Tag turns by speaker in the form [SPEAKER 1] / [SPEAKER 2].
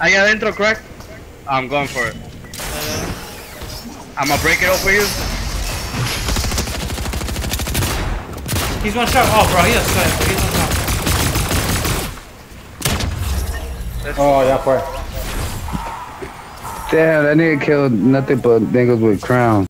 [SPEAKER 1] Ahí adentro, crack. I'm going for it. I'm gonna break it open for you.
[SPEAKER 2] He's one shot. Oh, bro, he has sniper. He's one shot.
[SPEAKER 3] Oh, ya fue.
[SPEAKER 4] Damn, that nigga killed nothing but niggas with crowns.